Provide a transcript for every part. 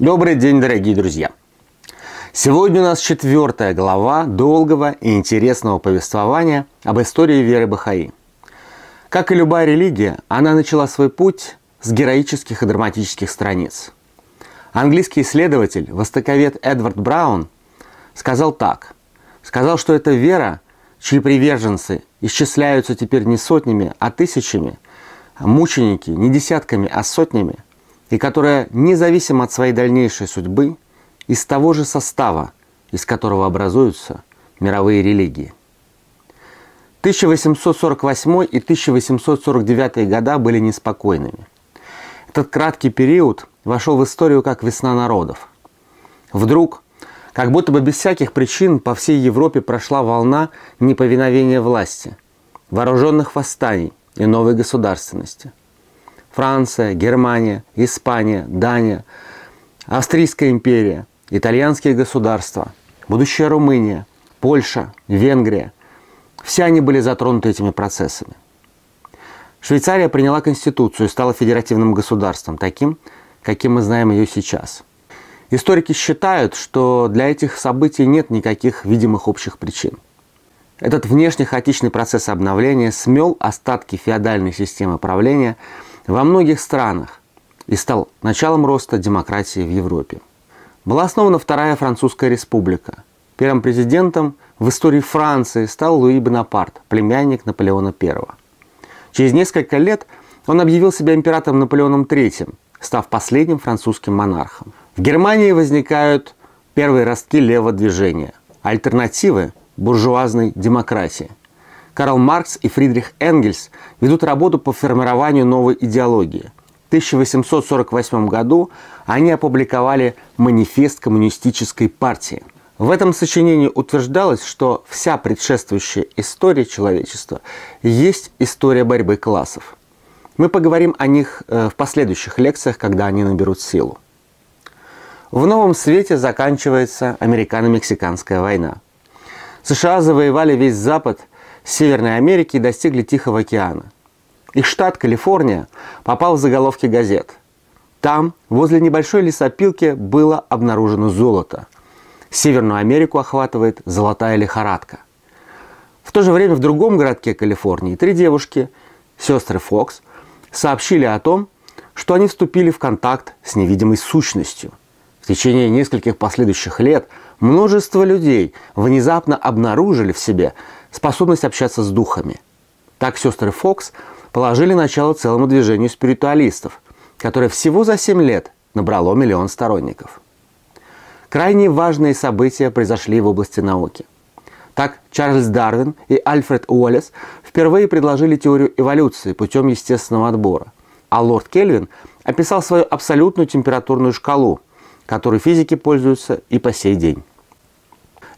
Добрый день, дорогие друзья! Сегодня у нас четвертая глава долгого и интересного повествования об истории веры Бахаи. Как и любая религия, она начала свой путь с героических и драматических страниц. Английский исследователь, востоковед Эдвард Браун сказал так. Сказал, что это вера, чьи приверженцы исчисляются теперь не сотнями, а тысячами, мученики не десятками, а сотнями – и которая, независимо от своей дальнейшей судьбы, из того же состава, из которого образуются мировые религии. 1848 и 1849 года были неспокойными. Этот краткий период вошел в историю как весна народов. Вдруг, как будто бы без всяких причин, по всей Европе прошла волна неповиновения власти, вооруженных восстаний и новой государственности – Франция, Германия, Испания, Дания, Австрийская империя, итальянские государства, будущая Румыния, Польша, Венгрия. Все они были затронуты этими процессами. Швейцария приняла конституцию и стала федеративным государством, таким, каким мы знаем ее сейчас. Историки считают, что для этих событий нет никаких видимых общих причин. Этот внешне хаотичный процесс обновления смел остатки феодальной системы правления – во многих странах и стал началом роста демократии в Европе. Была основана Вторая Французская республика. Первым президентом в истории Франции стал Луи Бонапарт, племянник Наполеона I. Через несколько лет он объявил себя императором Наполеоном III, став последним французским монархом. В Германии возникают первые ростки левого движения, альтернативы буржуазной демократии. Карл Маркс и Фридрих Энгельс ведут работу по формированию новой идеологии. В 1848 году они опубликовали «Манифест коммунистической партии». В этом сочинении утверждалось, что вся предшествующая история человечества есть история борьбы классов. Мы поговорим о них э, в последующих лекциях, когда они наберут силу. В новом свете заканчивается американо-мексиканская война. США завоевали весь Запад Северной Америки и достигли Тихого океана. Их штат Калифорния попал в заголовки газет. Там, возле небольшой лесопилки, было обнаружено золото. Северную Америку охватывает золотая лихорадка. В то же время в другом городке Калифорнии три девушки, сестры Фокс, сообщили о том, что они вступили в контакт с невидимой сущностью. В течение нескольких последующих лет множество людей внезапно обнаружили в себе способность общаться с духами. Так сестры Фокс положили начало целому движению спиритуалистов, которое всего за 7 лет набрало миллион сторонников. Крайне важные события произошли в области науки. Так Чарльз Дарвин и Альфред Уоллес впервые предложили теорию эволюции путем естественного отбора, а лорд Кельвин описал свою абсолютную температурную шкалу, которой физики пользуются и по сей день.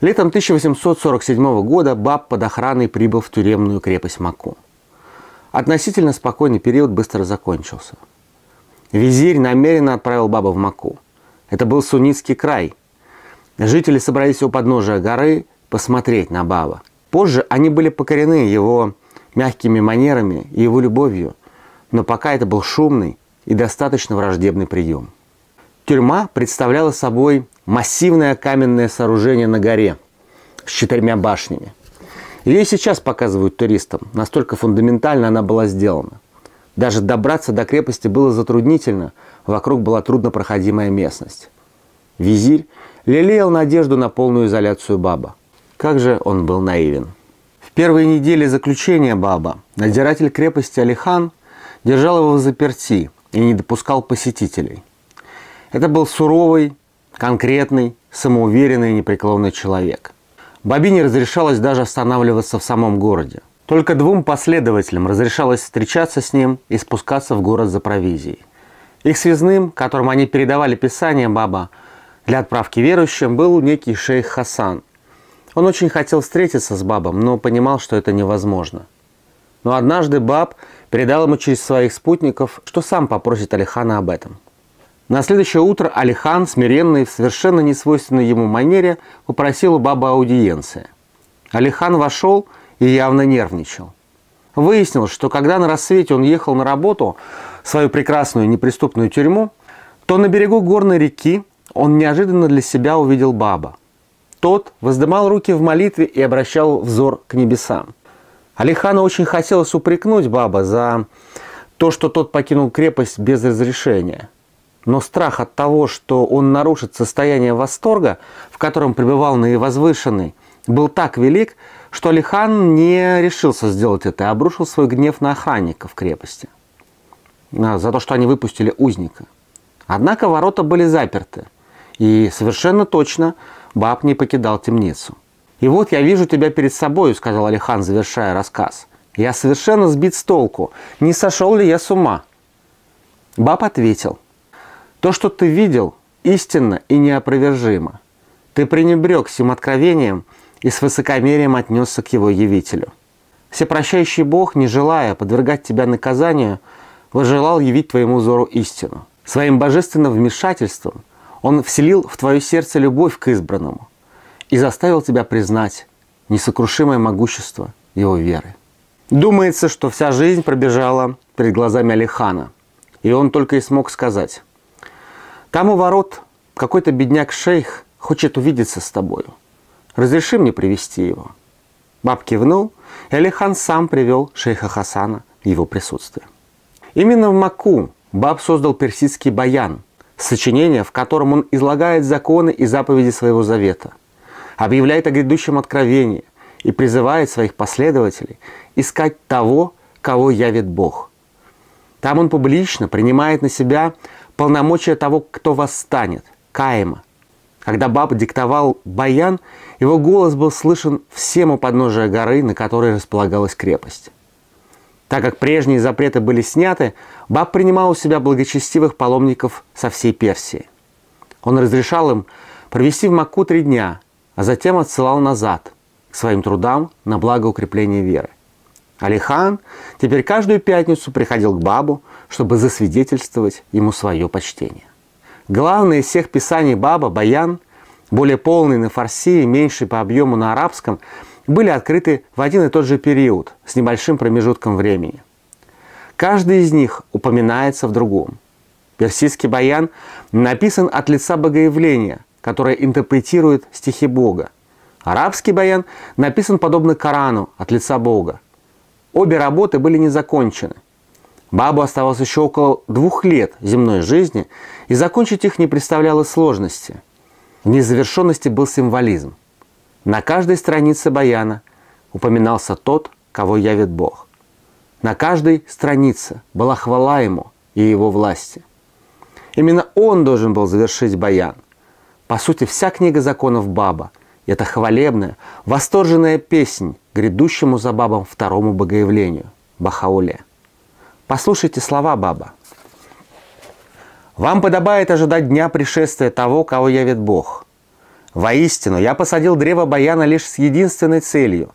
Летом 1847 года Баб под охраной прибыл в тюремную крепость Маку. Относительно спокойный период быстро закончился. Визирь намеренно отправил Баба в Маку. Это был суннитский край. Жители собрались у подножия горы посмотреть на Баба. Позже они были покорены его мягкими манерами и его любовью, но пока это был шумный и достаточно враждебный прием. Тюрьма представляла собой массивное каменное сооружение на горе с четырьмя башнями. Ее и сейчас показывают туристам, настолько фундаментально она была сделана. Даже добраться до крепости было затруднительно, вокруг была труднопроходимая местность. Визирь лелеял надежду на полную изоляцию Баба. Как же он был наивен. В первые недели заключения Баба надзиратель крепости Алихан держал его в заперти и не допускал посетителей. Это был суровый, конкретный, самоуверенный и непреклонный человек. Баби не разрешалось даже останавливаться в самом городе. Только двум последователям разрешалось встречаться с ним и спускаться в город за провизией. Их связным, которым они передавали писание Баба для отправки верующим, был некий шейх Хасан. Он очень хотел встретиться с Бабом, но понимал, что это невозможно. Но однажды Баб передал ему через своих спутников, что сам попросит Алихана об этом – на следующее утро Алихан, смиренный в совершенно несвойственной ему манере, попросил у бабы аудиенции. Алихан вошел и явно нервничал. Выяснилось, что когда на рассвете он ехал на работу в свою прекрасную неприступную тюрьму, то на берегу горной реки он неожиданно для себя увидел Баба. Тот воздымал руки в молитве и обращал взор к небесам. Алихану очень хотелось упрекнуть Баба за то, что тот покинул крепость без разрешения. Но страх от того, что он нарушит состояние восторга, в котором пребывал наивозвышенный, был так велик, что Алихан не решился сделать это и обрушил свой гнев на охранников крепости за то, что они выпустили узника. Однако ворота были заперты, и совершенно точно Баб не покидал темницу. «И вот я вижу тебя перед собой», — сказал Алихан, завершая рассказ. «Я совершенно сбит с толку. Не сошел ли я с ума?» Баб ответил. «То, что ты видел, истинно и неопровержимо. Ты пренебрег всем откровением и с высокомерием отнесся к его явителю. Всепрощающий Бог, не желая подвергать тебя наказанию, возжелал явить твоему взору истину. Своим божественным вмешательством Он вселил в твое сердце любовь к избранному и заставил тебя признать несокрушимое могущество его веры. Думается, что вся жизнь пробежала перед глазами Алихана, и он только и смог сказать, «Там у ворот какой-то бедняк-шейх хочет увидеться с тобою. Разреши мне привести его». Баб кивнул, и Алихан сам привел шейха Хасана в его присутствие. Именно в Маку Баб создал персидский баян, сочинение, в котором он излагает законы и заповеди своего завета, объявляет о грядущем откровении и призывает своих последователей искать того, кого явит Бог. Там он публично принимает на себя полномочия того, кто восстанет, Каима. Когда Баб диктовал баян, его голос был слышен всем у подножия горы, на которой располагалась крепость. Так как прежние запреты были сняты, Баб принимал у себя благочестивых паломников со всей Персии. Он разрешал им провести в Маку три дня, а затем отсылал назад к своим трудам на благо укрепления веры. Алихан теперь каждую пятницу приходил к Бабу, чтобы засвидетельствовать ему свое почтение. Главное из всех писаний Баба, Баян, более полный на фарси и меньший по объему на арабском – были открыты в один и тот же период с небольшим промежутком времени. Каждый из них упоминается в другом. Персидский баян написан от лица богоявления, которое интерпретирует стихи Бога. Арабский баян написан подобно Корану от лица Бога. Обе работы были не закончены. Бабу оставалось еще около двух лет земной жизни, и закончить их не представляло сложности. В незавершенности был символизм. На каждой странице баяна упоминался тот, кого явит Бог. На каждой странице была хвала ему и его власти. Именно он должен был завершить баян. По сути, вся книга законов Баба – это хвалебная, восторженная песнь грядущему за Бабом второму богоявлению – Бахауле. Послушайте слова Баба. «Вам подобает ожидать дня пришествия того, кого явит Бог – Воистину, я посадил древо баяна лишь с единственной целью,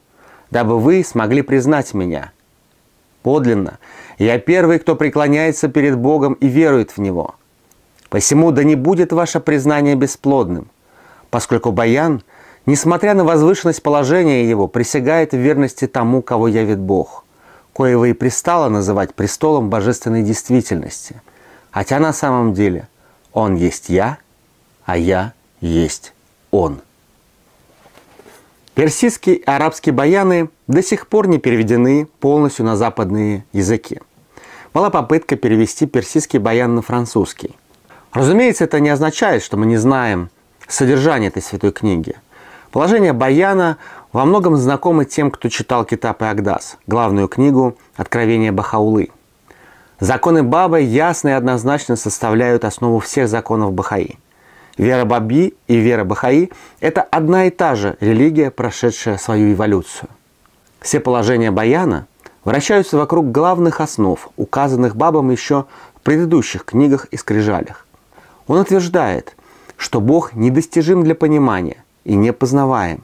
дабы вы смогли признать меня. Подлинно, я первый, кто преклоняется перед Богом и верует в Него. Посему да не будет ваше признание бесплодным, поскольку баян, несмотря на возвышенность положения его, присягает в верности тому, кого явит Бог, коего и пристало называть престолом божественной действительности, хотя на самом деле Он есть я, а я есть он. Персидские и арабские баяны до сих пор не переведены полностью на западные языки. Была попытка перевести персидский баян на французский. Разумеется, это не означает, что мы не знаем содержание этой святой книги. Положение баяна во многом знакомо тем, кто читал Китап и Агдас, главную книгу Откровения Бахаулы. Законы Бабы ясно и однозначно составляют основу всех законов Бахаи – Вера Баби и вера Бахаи – это одна и та же религия, прошедшая свою эволюцию. Все положения Баяна вращаются вокруг главных основ, указанных Бабом еще в предыдущих книгах и скрижалях. Он утверждает, что Бог недостижим для понимания и непознаваем,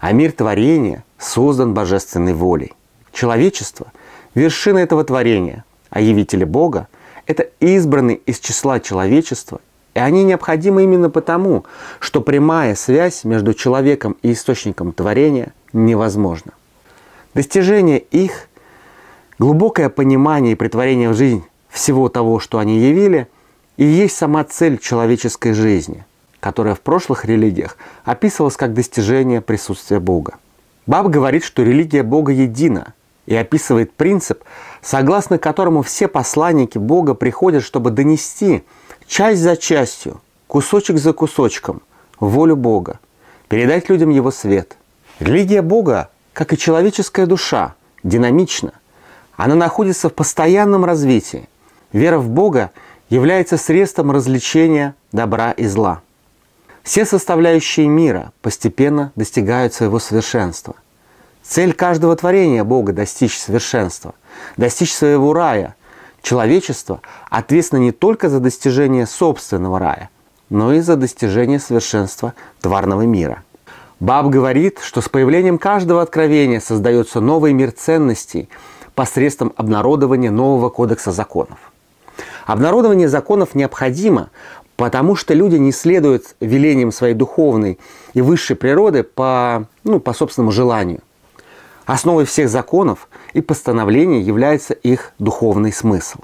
а мир творения создан божественной волей. Человечество – вершина этого творения, а явители Бога – это избранный из числа человечества и они необходимы именно потому, что прямая связь между человеком и источником творения невозможна. Достижение их, глубокое понимание и притворение в жизнь всего того, что они явили, и есть сама цель человеческой жизни. Которое в прошлых религиях описывалось как достижение присутствия Бога. Баб говорит, что религия Бога едина и описывает принцип, согласно которому все посланники Бога приходят, чтобы донести часть за частью, кусочек за кусочком, волю Бога, передать людям Его свет. Религия Бога, как и человеческая душа, динамична. Она находится в постоянном развитии. Вера в Бога является средством развлечения добра и зла. Все составляющие мира постепенно достигают своего совершенства. Цель каждого творения Бога – достичь совершенства, достичь своего рая. Человечество ответственно не только за достижение собственного рая, но и за достижение совершенства тварного мира. Баб говорит, что с появлением каждого откровения создается новый мир ценностей посредством обнародования нового кодекса законов. Обнародование законов необходимо, потому что люди не следуют велениям своей духовной и высшей природы по, ну, по собственному желанию. Основой всех законов и постановлений является их духовный смысл.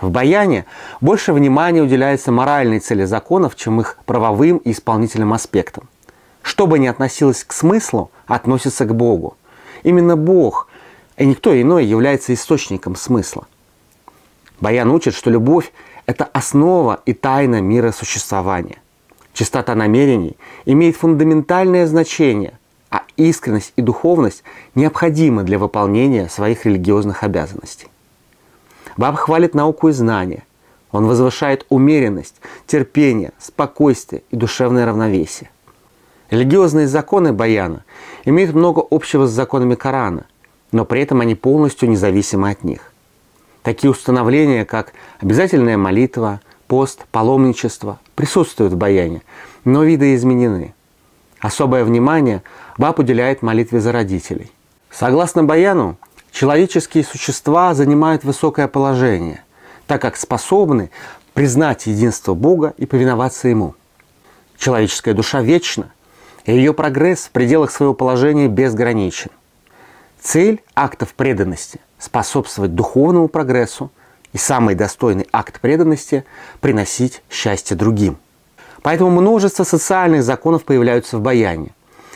В баяне больше внимания уделяется моральной цели законов, чем их правовым и исполнительным аспектам. Что бы ни относилось к смыслу, относится к Богу. Именно Бог, и никто иной, является источником смысла. Баян учит, что любовь – это основа и тайна мира существования. Чистота намерений имеет фундаментальное значение, а искренность и духовность необходимы для выполнения своих религиозных обязанностей. Баб хвалит науку и знания. Он возвышает умеренность, терпение, спокойствие и душевное равновесие. Религиозные законы Баяна имеют много общего с законами Корана, но при этом они полностью независимы от них. Такие установления, как обязательная молитва, пост, паломничество, присутствуют в Баяне, но виды изменены. Особое внимание Баб уделяет молитве за родителей. Согласно Баяну, человеческие существа занимают высокое положение, так как способны признать единство Бога и повиноваться Ему. Человеческая душа вечна, и ее прогресс в пределах своего положения безграничен. Цель актов преданности – способствовать духовному прогрессу, и самый достойный акт преданности – приносить счастье другим. Поэтому множество социальных законов появляются в баяне.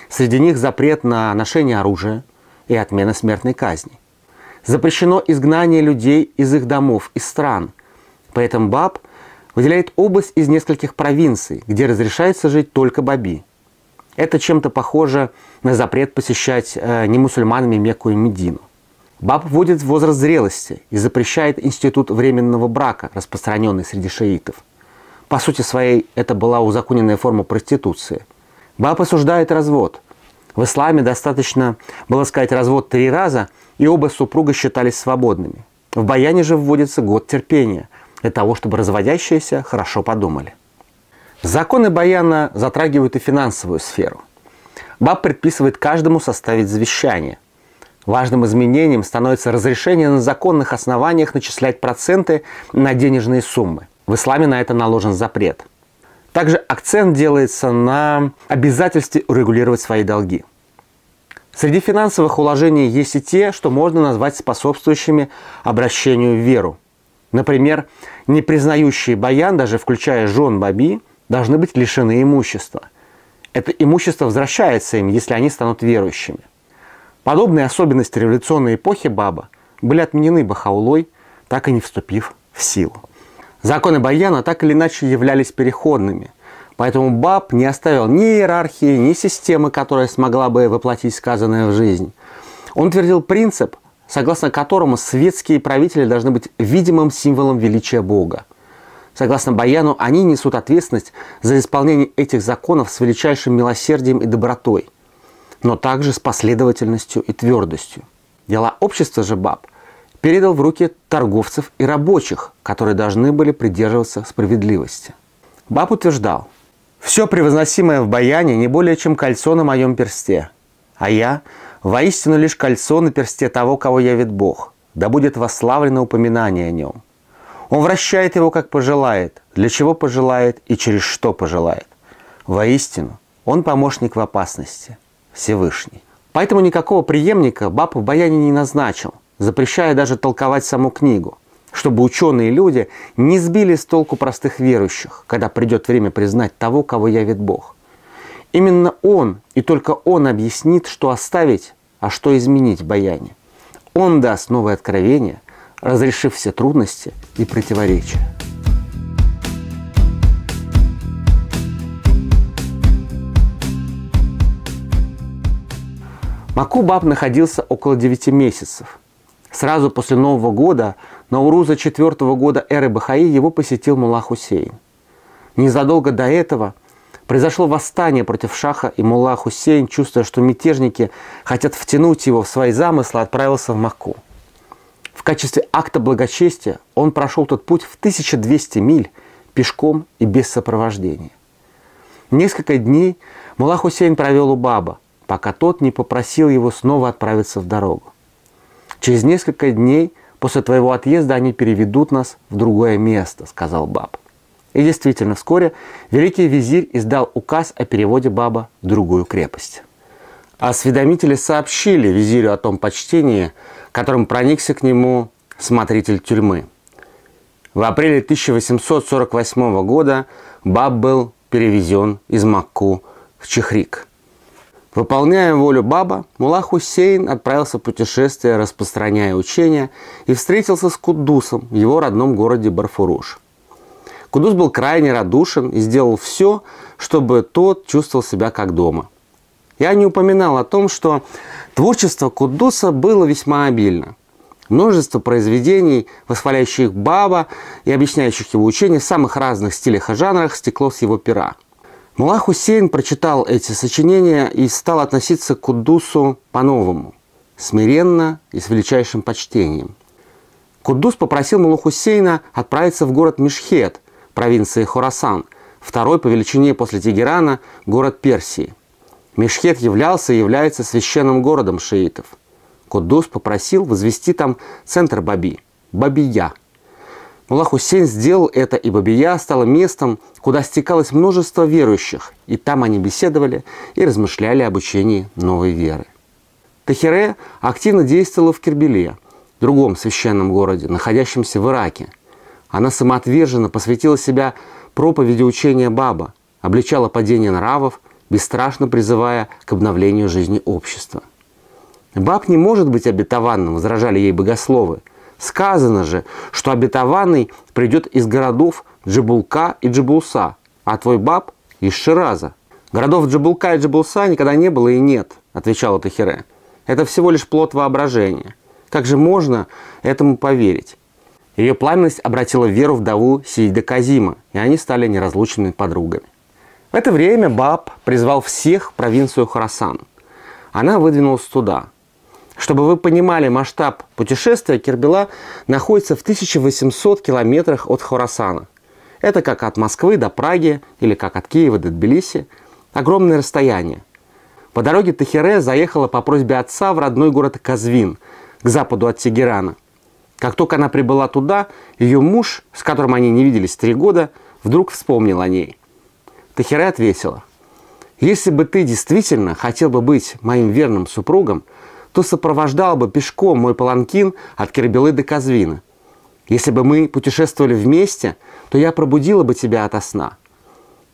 Среди них запрет на ношение оружия и отмена смертной казни. Запрещено изгнание людей из их домов и стран. Поэтому Баб выделяет область из нескольких провинций, где разрешается жить только баби. Это чем-то похоже на запрет посещать э, немусульманами Мекку и Медину. Баб вводит в возраст зрелости и запрещает институт временного брака, распространенный среди шиитов. По сути своей, это была узаконенная форма проституции. Баб осуждает развод. В исламе достаточно было сказать развод три раза, и оба супруга считались свободными. В баяне же вводится год терпения для того, чтобы разводящиеся хорошо подумали. Законы баяна затрагивают и финансовую сферу. Баб предписывает каждому составить завещание. Важным изменением становится разрешение на законных основаниях начислять проценты на денежные суммы. В исламе на это наложен запрет – также акцент делается на обязательстве урегулировать свои долги. Среди финансовых уложений есть и те, что можно назвать способствующими обращению в веру. Например, не признающие баян, даже включая жен Баби, должны быть лишены имущества. Это имущество возвращается им, если они станут верующими. Подобные особенности революционной эпохи Баба были отменены Бахаулой, так и не вступив в силу. Законы Баяна так или иначе являлись переходными, поэтому Баб не оставил ни иерархии, ни системы, которая смогла бы воплотить сказанное в жизнь. Он твердил принцип, согласно которому светские правители должны быть видимым символом величия Бога. Согласно Баяну, они несут ответственность за исполнение этих законов с величайшим милосердием и добротой, но также с последовательностью и твердостью. Дела общества же Баб передал в руки торговцев и рабочих, которые должны были придерживаться справедливости. Баб утверждал, «Все превозносимое в баяне не более чем кольцо на моем персте, а я воистину лишь кольцо на персте того, кого явит Бог, да будет восславлено упоминание о нем. Он вращает его, как пожелает, для чего пожелает и через что пожелает. Воистину, он помощник в опасности, Всевышний. Поэтому никакого преемника Баб в баяне не назначил, запрещая даже толковать саму книгу. чтобы ученые люди не сбили с толку простых верующих, когда придет время признать того, кого явит Бог. Именно Он и только Он объяснит, что оставить, а что изменить баяне. Он даст новое откровение, разрешив все трудности и противоречия. Макубаб находился около 9 месяцев. Сразу после Нового года, на Уруза четвертого года эры Бахаи, его посетил Мулла Хусейн. Незадолго до этого произошло восстание против Шаха, и Мулла Хусейн, чувствуя, что мятежники хотят втянуть его в свои замыслы, отправился в Макку. В качестве акта благочестия он прошел тот путь в 1200 миль пешком и без сопровождения. Несколько дней Мулла Хусейн провел у Баба, пока тот не попросил его снова отправиться в дорогу. Через несколько дней после твоего отъезда они переведут нас в другое место, сказал Баб. И действительно, вскоре великий визирь издал указ о переводе Баба в другую крепость. Осведомители сообщили визирю о том почтении, которым проникся к нему смотритель тюрьмы. В апреле 1848 года Баб был перевезен из Макку в Чехрик – Выполняя волю Баба, Мула Хусейн отправился в путешествие, распространяя учения, и встретился с Кудусом в его родном городе Барфуруш. Кудус был крайне радушен и сделал все, чтобы тот чувствовал себя как дома. Я не упоминал о том, что творчество Кудуса было весьма обильно. Множество произведений, восхваляющих Баба и объясняющих его учения в самых разных стилях и жанрах, стекло с его пера – Мула Хусейн прочитал эти сочинения и стал относиться к Куддусу по-новому, смиренно и с величайшим почтением. Куддус попросил Мулу Хусейна отправиться в город Мишхет, провинции Хорасан, второй по величине после Тегерана город Персии. Мишхет являлся и является священным городом шиитов. Куддус попросил возвести там центр Баби – Бабия – Мулла Хусейн сделал это, и Бабия стала местом, куда стекалось множество верующих, и там они беседовали и размышляли об учении новой веры. Тахире активно действовала в Кербеле, другом священном городе, находящемся в Ираке. Она самоотверженно посвятила себя проповеди учения Баба, обличала падение нравов, бесстрашно призывая к обновлению жизни общества. Баб не может быть обетованным, возражали ей богословы – Сказано же, что обетованный придет из городов Джибулка и Джибулса, а твой баб из Шираза. Городов Джибулка и Джибулса никогда не было и нет, отвечала Тахире. Это всего лишь плод воображения. Как же можно этому поверить? Ее пламенность обратила веру вдову Сиида Казима, и они стали неразлучными подругами. В это время Баб призвал всех в провинцию Харасан. Она выдвинулась туда – чтобы вы понимали масштаб путешествия, Кербела находится в 1800 километрах от Хорасана. Это как от Москвы до Праги или как от Киева до Тбилиси. Огромное расстояние. По дороге Тахире заехала по просьбе отца в родной город Казвин, к западу от Тегерана. Как только она прибыла туда, ее муж, с которым они не виделись три года, вдруг вспомнил о ней. Тахире ответила, «Если бы ты действительно хотел бы быть моим верным супругом, то сопровождал бы пешком мой паланкин от Кербелы до Казвина. Если бы мы путешествовали вместе, то я пробудила бы тебя ото сна.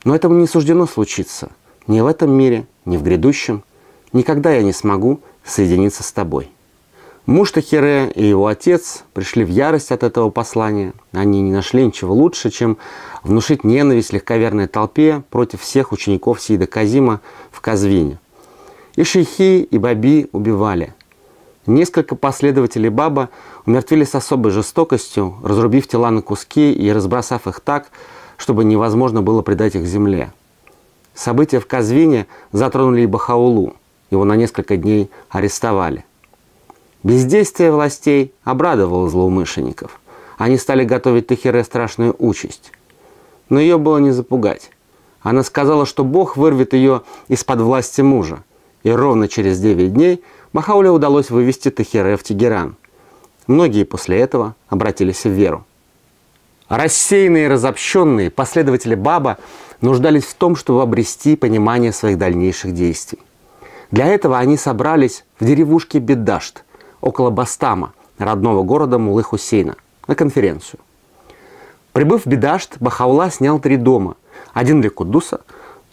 Но этому не суждено случиться. Ни в этом мире, ни в грядущем. Никогда я не смогу соединиться с тобой. Муж Тахире и его отец пришли в ярость от этого послания. Они не нашли ничего лучше, чем внушить ненависть легковерной толпе против всех учеников Сида Казима в Казвине – и шейхи, и баби убивали. Несколько последователей Баба умертвили с особой жестокостью, разрубив тела на куски и разбросав их так, чтобы невозможно было предать их земле. События в Казвине затронули и Бахаулу. Его на несколько дней арестовали. Бездействие властей обрадовало злоумышленников. Они стали готовить Тахире страшную участь. Но ее было не запугать. Она сказала, что Бог вырвет ее из-под власти мужа и ровно через 9 дней Махауле удалось вывести Тахире в Тегеран. Многие после этого обратились в веру. Рассеянные и разобщенные последователи Баба нуждались в том, чтобы обрести понимание своих дальнейших действий. Для этого они собрались в деревушке Бедашт, около Бастама, родного города Мулы Хусейна, на конференцию. Прибыв в Бедашт, Бахаула снял три дома. Один для Кудуса,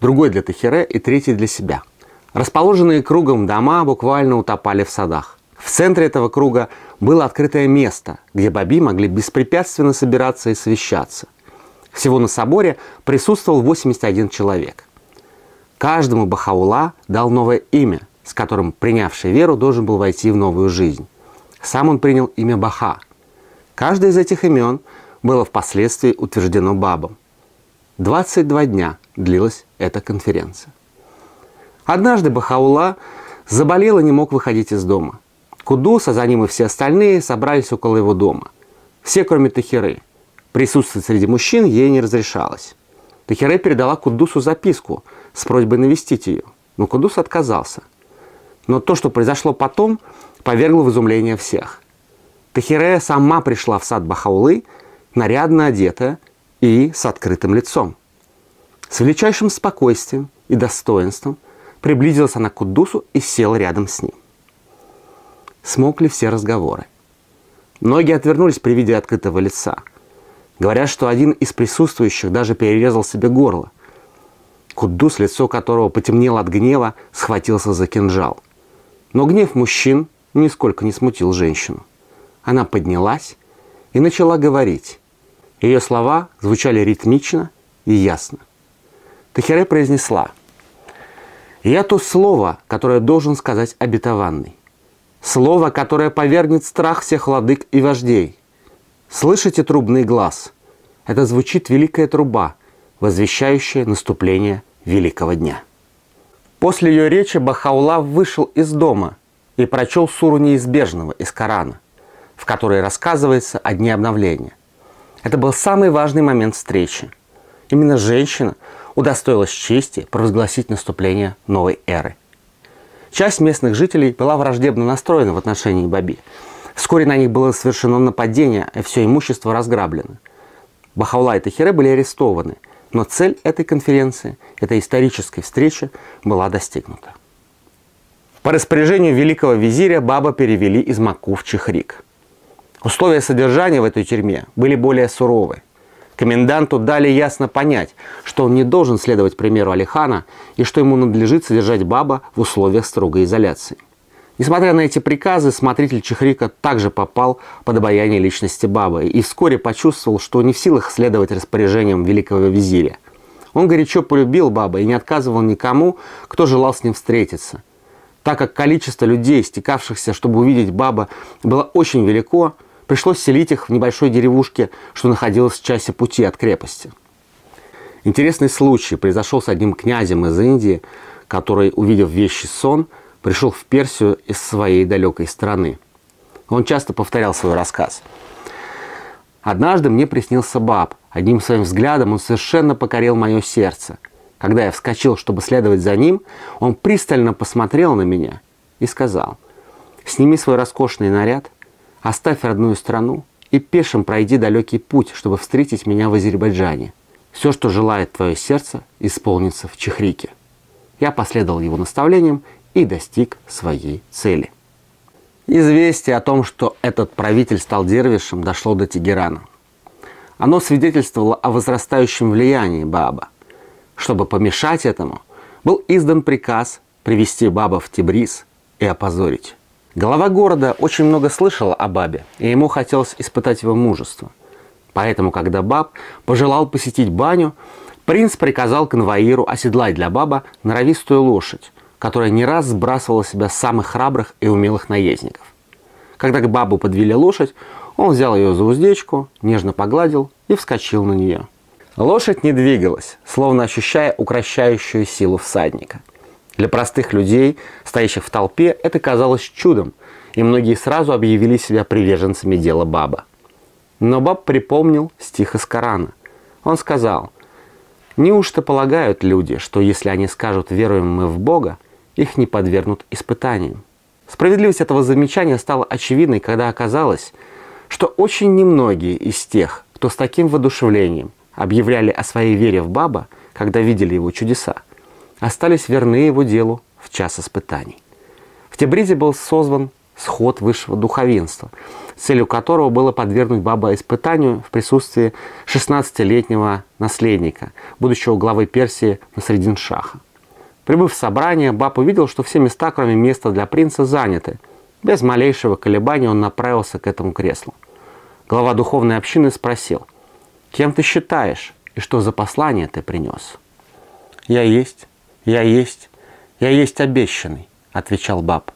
другой для Тахире и третий для себя. Расположенные кругом дома буквально утопали в садах. В центре этого круга было открытое место, где баби могли беспрепятственно собираться и совещаться. Всего на соборе присутствовал 81 человек. Каждому Бахаула дал новое имя, с которым принявший веру должен был войти в новую жизнь. Сам он принял имя Баха. Каждое из этих имен было впоследствии утверждено Бабом. 22 дня длилась эта конференция. Однажды Бахаула заболел и не мог выходить из дома. Кудус, а за ним и все остальные собрались около его дома. Все, кроме Тахиры. Присутствовать среди мужчин ей не разрешалось. Тахире передала Кудусу записку с просьбой навестить ее, но Кудус отказался. Но то, что произошло потом, повергло в изумление всех. Тахире сама пришла в сад Бахаулы, нарядно одетая и с открытым лицом. С величайшим спокойствием и достоинством приблизилась она к Кудусу и села рядом с ним. Смолкли все разговоры. Многие отвернулись при виде открытого лица – Говорят, что один из присутствующих даже перерезал себе горло. Куддус, лицо которого потемнело от гнева, схватился за кинжал. Но гнев мужчин нисколько не смутил женщину. Она поднялась и начала говорить. Ее слова звучали ритмично и ясно. Тахире произнесла «Я то слово, которое должен сказать обетованный. Слово, которое повергнет страх всех владык и вождей. Слышите трубный глаз? Это звучит великая труба, возвещающая наступление великого дня. После ее речи Бахаула вышел из дома и прочел суру неизбежного из Корана, в которой рассказывается о дне обновления. Это был самый важный момент встречи. Именно женщина удостоилась чести провозгласить наступление новой эры. Часть местных жителей была враждебно настроена в отношении Баби – Вскоре на них было совершено нападение, и все имущество разграблено. Бахаула и Тахире были арестованы, но цель этой конференции, этой исторической встречи была достигнута. По распоряжению великого визиря Баба перевели из Маку в Чехрик. Условия содержания в этой тюрьме были более суровы. Коменданту дали ясно понять, что он не должен следовать примеру Алихана и что ему надлежит содержать Баба в условиях строгой изоляции. Несмотря на эти приказы, смотритель Чехрика также попал под обаяние личности Бабы и вскоре почувствовал, что не в силах следовать распоряжениям великого визиря. Он горячо полюбил Баба и не отказывал никому, кто желал с ним встретиться. Так как количество людей, стекавшихся, чтобы увидеть Баба, было очень велико, пришлось селить их в небольшой деревушке, что находилась в часе пути от крепости. Интересный случай произошел с одним князем из Индии, который, увидев вещий сон, пришел в Персию из своей далекой страны. Он часто повторял свой рассказ. «Однажды мне приснился баб. Одним своим взглядом он совершенно покорил мое сердце. Когда я вскочил, чтобы следовать за ним, он пристально посмотрел на меня и сказал, «Сними свой роскошный наряд, оставь родную страну и пешим пройди далекий путь, чтобы встретить меня в Азербайджане. Все, что желает твое сердце, исполнится в Чехрике». Я последовал его наставлениям и достиг своей цели. Известие о том, что этот правитель стал дервишем, дошло до Тегерана. Оно свидетельствовало о возрастающем влиянии Баба. Чтобы помешать этому, был издан приказ привести Баба в Тибриз и опозорить. Глава города очень много слышал о Бабе, и ему хотелось испытать его мужество. Поэтому, когда Баб пожелал посетить баню, принц приказал конвоиру оседлать для Баба норовистую лошадь, которая не раз сбрасывала себя самых храбрых и умелых наездников. Когда к бабу подвели лошадь, он взял ее за уздечку, нежно погладил и вскочил на нее. Лошадь не двигалась, словно ощущая укращающую силу всадника. Для простых людей, стоящих в толпе, это казалось чудом, и многие сразу объявили себя приверженцами дела баба. Но баб припомнил стих из Корана. Он сказал, «Неужто полагают люди, что если они скажут «веруем мы в Бога», их не подвергнут испытаниям. Справедливость этого замечания стала очевидной, когда оказалось, что очень немногие из тех, кто с таким воодушевлением объявляли о своей вере в Баба, когда видели его чудеса, остались верны его делу в час испытаний. В Тебризе был созван сход высшего духовенства, целью которого было подвергнуть баба испытанию в присутствии 16-летнего наследника, будущего главы Персии Насредин Шаха. Прибыв в собрание, баб увидел, что все места, кроме места для принца, заняты. Без малейшего колебания он направился к этому креслу. Глава духовной общины спросил, «Кем ты считаешь и что за послание ты принес?» «Я есть, я есть, я есть обещанный», — отвечал баб.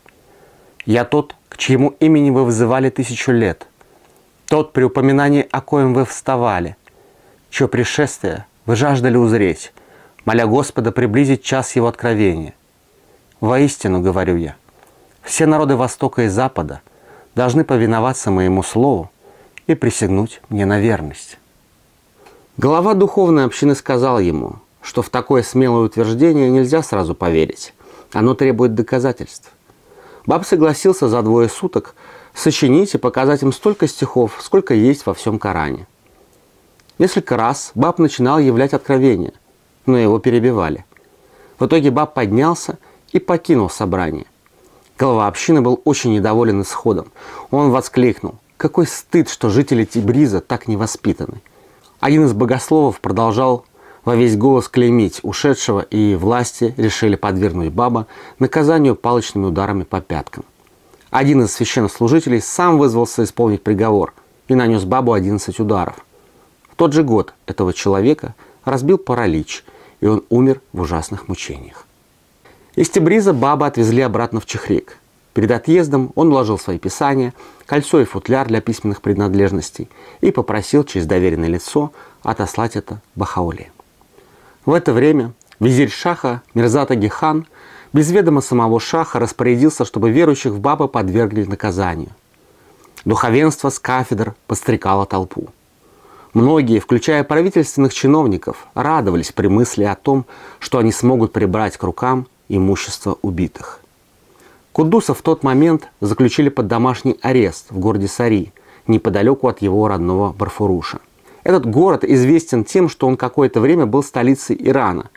«Я тот, к чьему имени вы вызывали тысячу лет, тот, при упоминании о коем вы вставали, чье пришествие вы жаждали узреть, моля Господа приблизить час Его откровения. Воистину, говорю я, все народы Востока и Запада должны повиноваться моему слову и присягнуть мне на верность. Глава духовной общины сказал ему, что в такое смелое утверждение нельзя сразу поверить. Оно требует доказательств. Баб согласился за двое суток сочинить и показать им столько стихов, сколько есть во всем Коране. Несколько раз Баб начинал являть откровения, но его перебивали. В итоге Баб поднялся и покинул собрание. Глава общины был очень недоволен исходом. Он воскликнул. Какой стыд, что жители Тибриза так невоспитаны. Один из богословов продолжал во весь голос клеймить ушедшего, и власти решили подвергнуть Баба наказанию палочными ударами по пяткам. Один из священнослужителей сам вызвался исполнить приговор и нанес Бабу 11 ударов. В тот же год этого человека разбил паралич, и он умер в ужасных мучениях. Из Тибриза Баба отвезли обратно в Чехрик. Перед отъездом он вложил свои писания, кольцо и футляр для письменных принадлежностей и попросил через доверенное лицо отослать это Бахауле. В это время визирь Шаха Мирзата Гихан без ведома самого Шаха распорядился, чтобы верующих в Баба подвергли наказанию. Духовенство с кафедр подстрекало толпу. Многие, включая правительственных чиновников, радовались при мысли о том, что они смогут прибрать к рукам имущество убитых. Кудуса в тот момент заключили под домашний арест в городе Сари, неподалеку от его родного Барфуруша. Этот город известен тем, что он какое-то время был столицей Ирана,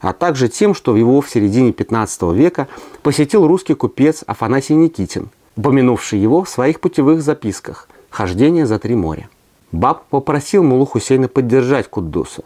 а также тем, что его в середине 15 века посетил русский купец Афанасий Никитин, упомянувший его в своих путевых записках «Хождение за три моря». Баб попросил Мулу Хусейна поддержать Куддуса.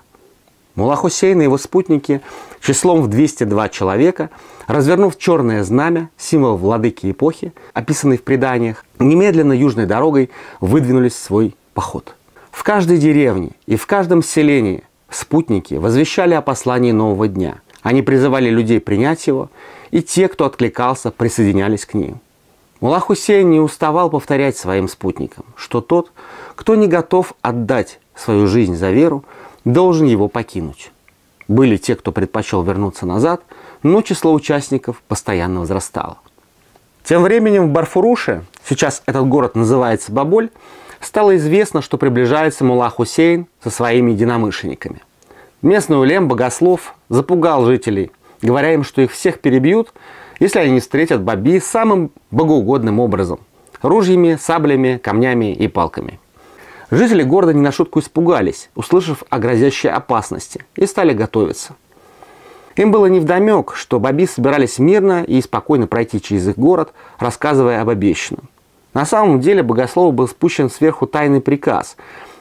Мула Хусейн и его спутники числом в 202 человека, развернув черное знамя, символ владыки эпохи, описанный в преданиях, немедленно южной дорогой выдвинулись в свой поход. В каждой деревне и в каждом селении спутники возвещали о послании нового дня. Они призывали людей принять его, и те, кто откликался, присоединялись к ним. Мулла Хусейн не уставал повторять своим спутникам, что тот, кто не готов отдать свою жизнь за веру, должен его покинуть. Были те, кто предпочел вернуться назад, но число участников постоянно возрастало. Тем временем в Барфуруше, сейчас этот город называется Баболь, стало известно, что приближается Мула Хусейн со своими единомышленниками. Местный улем богослов запугал жителей, говоря им, что их всех перебьют, если они не встретят Баби самым богоугодным образом – ружьями, саблями, камнями и палками. Жители города не на шутку испугались, услышав о грозящей опасности, и стали готовиться. Им было невдомек, что Баби собирались мирно и спокойно пройти через их город, рассказывая об обещанном. На самом деле богослову был спущен сверху тайный приказ,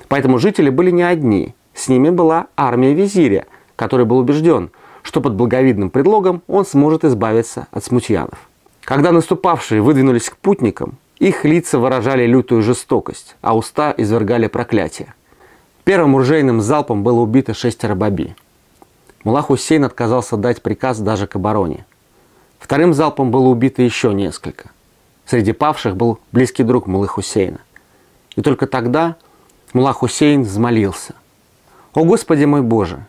поэтому жители были не одни. С ними была армия визиря, который был убежден, что под благовидным предлогом он сможет избавиться от смутьянов. Когда наступавшие выдвинулись к путникам, их лица выражали лютую жестокость, а уста извергали проклятие. Первым ружейным залпом было убито шестеро баби. Мула Хусейн отказался дать приказ даже к обороне. Вторым залпом было убито еще несколько. Среди павших был близкий друг Мулы Хусейна. И только тогда Мула Хусейн взмолился. «О Господи мой Боже!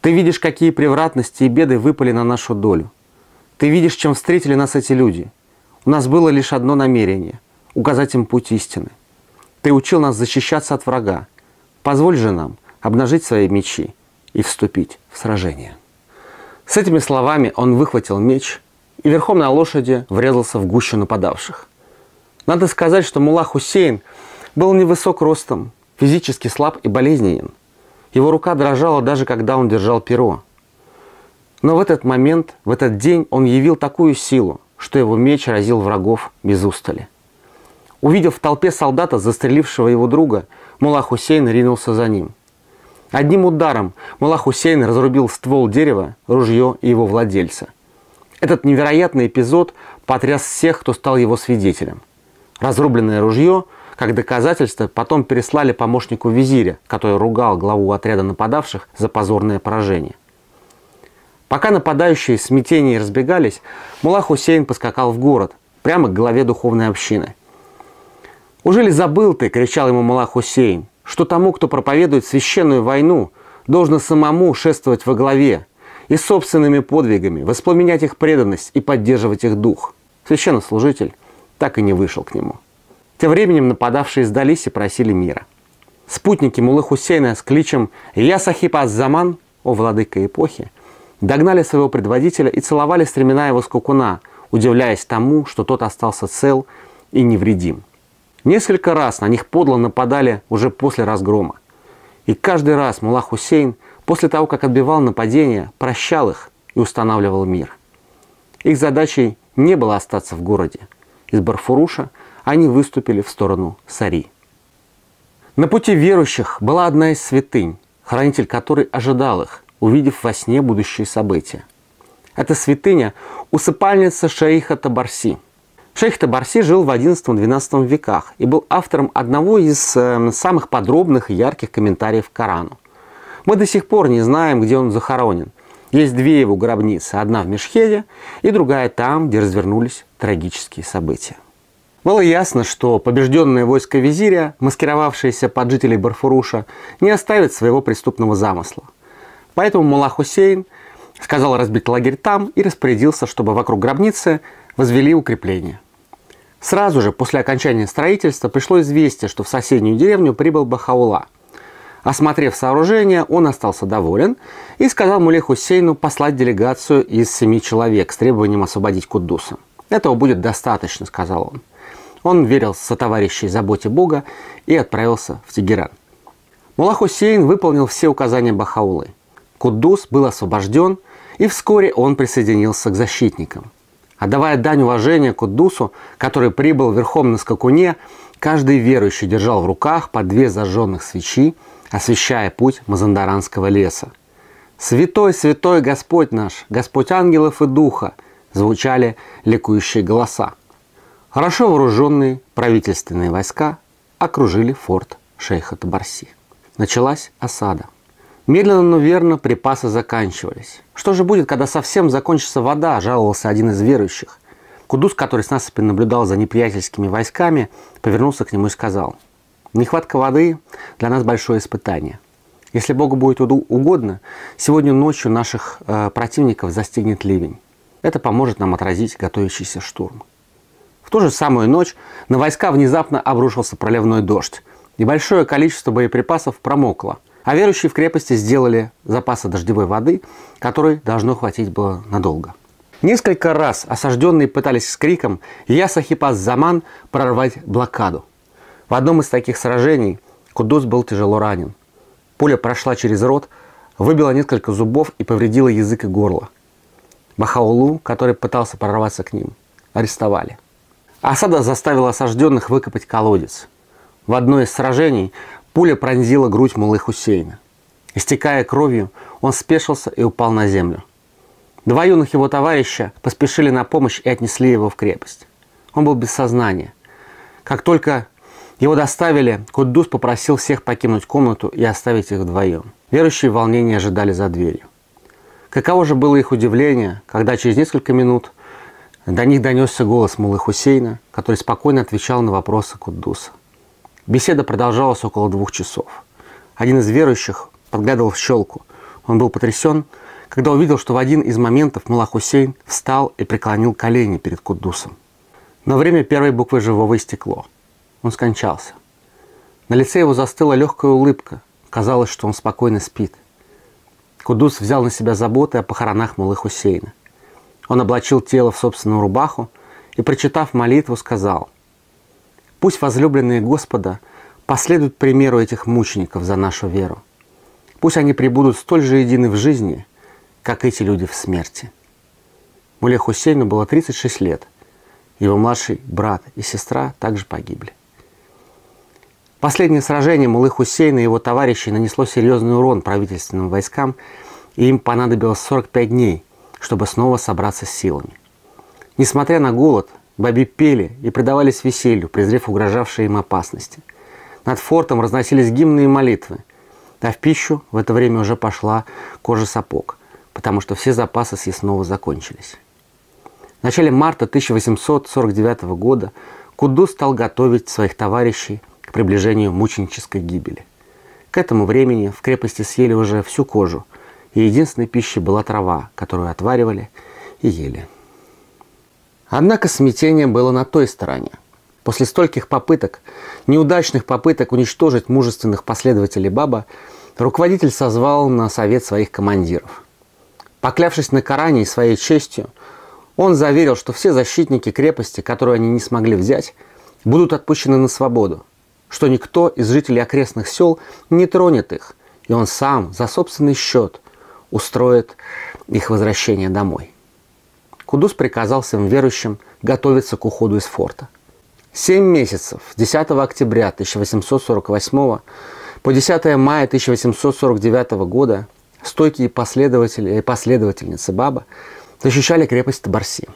Ты видишь, какие превратности и беды выпали на нашу долю. Ты видишь, чем встретили нас эти люди. У нас было лишь одно намерение – указать им путь истины. Ты учил нас защищаться от врага. Позволь же нам обнажить свои мечи и вступить в сражение». С этими словами он выхватил меч – и верхом на лошади врезался в гущу нападавших. Надо сказать, что Мулла Хусейн был невысок ростом, физически слаб и болезненен. Его рука дрожала даже когда он держал перо. Но в этот момент, в этот день он явил такую силу, что его меч разил врагов без устали. Увидев в толпе солдата, застрелившего его друга, Мула Хусейн ринулся за ним. Одним ударом Мула Хусейн разрубил ствол дерева, ружье и его владельца. Этот невероятный эпизод потряс всех, кто стал его свидетелем. Разрубленное ружье, как доказательство, потом переслали помощнику визиря, который ругал главу отряда нападавших за позорное поражение. Пока нападающие в смятении разбегались, Мула Хусейн поскакал в город, прямо к главе духовной общины. «Уже ли забыл ты, — кричал ему Мула Хусейн, — что тому, кто проповедует священную войну, должно самому шествовать во главе и собственными подвигами воспламенять их преданность и поддерживать их дух?» Священнослужитель так и не вышел к нему. Тем временем нападавшие сдались и просили мира. Спутники Мулы Хусейна с кличем «Я Сахиб Аз-Заман», о владыка эпохи, догнали своего предводителя и целовали стремена его скукуна, удивляясь тому, что тот остался цел и невредим. Несколько раз на них подло нападали уже после разгрома. И каждый раз Мулах Хусейн, после того, как отбивал нападение, прощал их и устанавливал мир. Их задачей не было остаться в городе. Из Барфуруша они выступили в сторону Сари. На пути верующих была одна из святынь, хранитель которой ожидал их, увидев во сне будущие события. Это святыня – усыпальница шейха Табарси. Шейх Табарси жил в XI-XII веках и был автором одного из э, самых подробных и ярких комментариев к Корану. Мы до сих пор не знаем, где он захоронен. Есть две его гробницы, одна в Мешхеде и другая там, где развернулись трагические события. Было ясно, что побежденное войско визиря, маскировавшееся под жителей Барфуруша, не оставит своего преступного замысла. Поэтому Мула Хусейн сказал разбить лагерь там и распорядился, чтобы вокруг гробницы возвели укрепления. Сразу же после окончания строительства пришло известие, что в соседнюю деревню прибыл Бахаула. Осмотрев сооружение, он остался доволен и сказал Муле Хусейну послать делегацию из семи человек с требованием освободить Куддуса. «Этого будет достаточно», — сказал он. Он верил со товарищей заботе Бога и отправился в Тегеран. Мула Хусейн выполнил все указания Бахаулы. Куддус был освобожден, и вскоре он присоединился к защитникам. Отдавая дань уважения Куддусу, который прибыл верхом на скакуне, каждый верующий держал в руках по две зажженных свечи, освещая путь Мазандаранского леса. «Святой, святой Господь наш, Господь ангелов и духа!» звучали ликующие голоса. Хорошо вооруженные правительственные войска окружили форт шейха Табарси. Началась осада. Медленно, но верно припасы заканчивались. Что же будет, когда совсем закончится вода, жаловался один из верующих. Кудус, который с насыпи наблюдал за неприятельскими войсками, повернулся к нему и сказал, «Нехватка воды для нас большое испытание. Если Богу будет угодно, сегодня ночью наших э, противников застигнет ливень. Это поможет нам отразить готовящийся штурм. В ту же самую ночь на войска внезапно обрушился проливной дождь, и большое количество боеприпасов промокло, а верующие в крепости сделали запасы дождевой воды, которой должно хватить было надолго. Несколько раз осажденные пытались с криком «Я Сахипас Заман» прорвать блокаду. В одном из таких сражений Кудус был тяжело ранен. Пуля прошла через рот, выбила несколько зубов и повредила язык и горло. Бахаулу, который пытался прорваться к ним, арестовали. Осада заставила осажденных выкопать колодец. В одно из сражений пуля пронзила грудь Мулы Хусейна. Истекая кровью, он спешился и упал на землю. Два юных его товарища поспешили на помощь и отнесли его в крепость. Он был без сознания. Как только его доставили, Куддус попросил всех покинуть комнату и оставить их вдвоем. Верующие в волнении ожидали за дверью. Каково же было их удивление, когда через несколько минут до них донесся голос Мулы Хусейна, который спокойно отвечал на вопросы Куддуса. Беседа продолжалась около двух часов. Один из верующих подглядывал в щелку. Он был потрясен, когда увидел, что в один из моментов Мула Хусейн встал и преклонил колени перед Куддусом. Но время первой буквы живого истекло. Он скончался. На лице его застыла легкая улыбка. Казалось, что он спокойно спит. Кудус взял на себя заботы о похоронах Мулы Хусейна. Он облачил тело в собственную рубаху и, прочитав молитву, сказал, «Пусть возлюбленные Господа последуют примеру этих мучеников за нашу веру. Пусть они прибудут столь же едины в жизни, как эти люди в смерти». Муле Хусейну было 36 лет. Его младший брат и сестра также погибли. Последнее сражение Мулы Хусейна и его товарищей нанесло серьезный урон правительственным войскам, и им понадобилось 45 дней, чтобы снова собраться с силами. Несмотря на голод, баби пели и предавались веселью, презрев угрожавшие им опасности. Над фортом разносились гимны и молитвы, а в пищу в это время уже пошла кожа сапог, потому что все запасы съестного закончились. В начале марта 1849 года Куду стал готовить своих товарищей к приближению мученической гибели. К этому времени в крепости съели уже всю кожу, и единственной пищей была трава, которую отваривали и ели. Однако смятение было на той стороне. После стольких попыток, неудачных попыток уничтожить мужественных последователей Баба, руководитель созвал на совет своих командиров. Поклявшись на Коране и своей честью, он заверил, что все защитники крепости, которую они не смогли взять, будут отпущены на свободу, что никто из жителей окрестных сел не тронет их, и он сам за собственный счет устроит их возвращение домой. Кудус приказал всем верующим готовиться к уходу из форта. Семь месяцев, 10 октября 1848 по 10 мая 1849 года стойкие последователи и последовательницы Баба защищали крепость Табарси.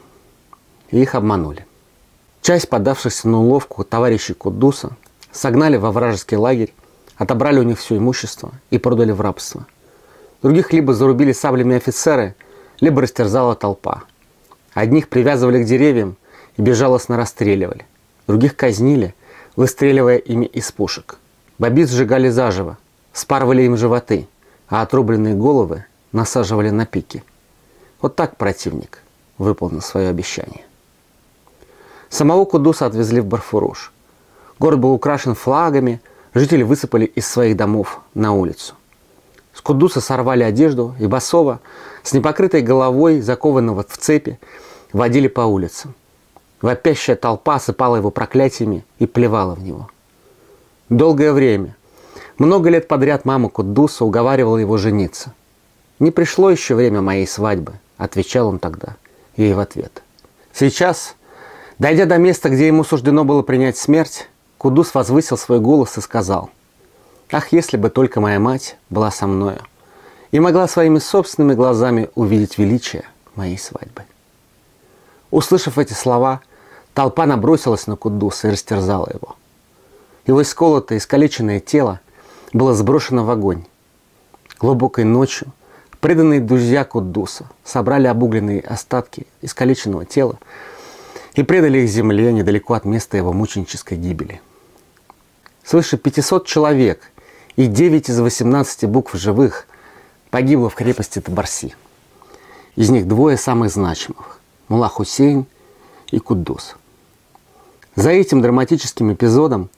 И их обманули. Часть подавшихся на уловку товарищей Кудуса согнали во вражеский лагерь, отобрали у них все имущество и продали в рабство. Других либо зарубили саблями офицеры, либо растерзала толпа. Одних привязывали к деревьям и безжалостно расстреливали. Других казнили, выстреливая ими из пушек. Бобиц сжигали заживо, спарывали им животы, а отрубленные головы насаживали на пики. Вот так противник выполнил свое обещание. Самого Кудуса отвезли в Барфуруш. Город был украшен флагами, жители высыпали из своих домов на улицу. С Кудуса сорвали одежду, и Басова с непокрытой головой, закованного в цепи, водили по улицам. Вопящая толпа осыпала его проклятиями и плевала в него. Долгое время, много лет подряд мама Кудуса уговаривала его жениться. «Не пришло еще время моей свадьбы», – отвечал он тогда ей в ответ. Сейчас, дойдя до места, где ему суждено было принять смерть, Кудус возвысил свой голос и сказал, «Ах, если бы только моя мать была со мною и могла своими собственными глазами увидеть величие моей свадьбы». Услышав эти слова, толпа набросилась на Кудуса и растерзала его. Его исколотое, искалеченное тело было сброшено в огонь. Глубокой ночью преданные друзья Кудуса собрали обугленные остатки искалеченного тела и предали их земле недалеко от места его мученической гибели – Свыше 500 человек и 9 из 18 букв живых погибло в крепости Табарси. Из них двое самых значимых – Мула Хусейн и Куддус. За этим драматическим эпизодом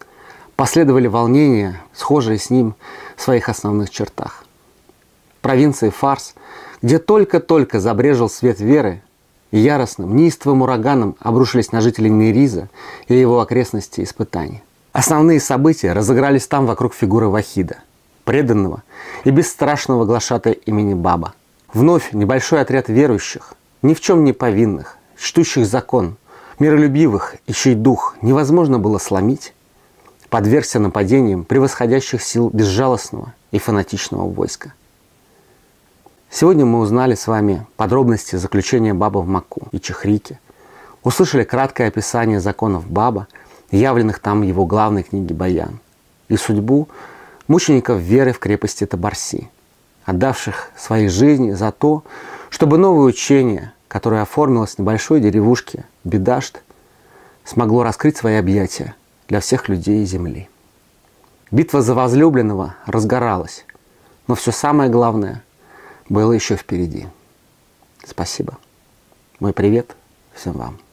последовали волнения, схожие с ним в своих основных чертах. В провинции Фарс, где только-только забрежил свет веры, яростным, неистовым ураганом обрушились на жителей Мириза и его окрестности испытания. Основные события разыгрались там вокруг фигуры Вахида, преданного и бесстрашного глашатая имени Баба. Вновь небольшой отряд верующих, ни в чем не повинных, чтущих закон, миролюбивых и чей дух невозможно было сломить, подвергся нападениям превосходящих сил безжалостного и фанатичного войска. Сегодня мы узнали с вами подробности заключения Баба в Маку и Чехрике, услышали краткое описание законов Баба – явленных там его главной книги «Баян», и судьбу мучеников веры в крепости Табарси, отдавших свои жизни за то, чтобы новое учение, которое оформилось в небольшой деревушке Бедашт, смогло раскрыть свои объятия для всех людей Земли. Битва за возлюбленного разгоралась, но все самое главное было еще впереди. Спасибо. Мой привет всем вам.